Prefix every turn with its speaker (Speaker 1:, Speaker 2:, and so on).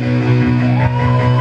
Speaker 1: Música